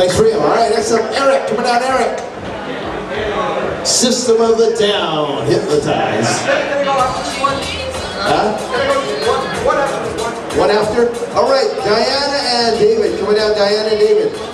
Thanks for him. All right, next up, Eric. Come on down, Eric. System of the Down. Hypnotize. Huh? One after? All right, Diana and David. Come on down, Diana and David.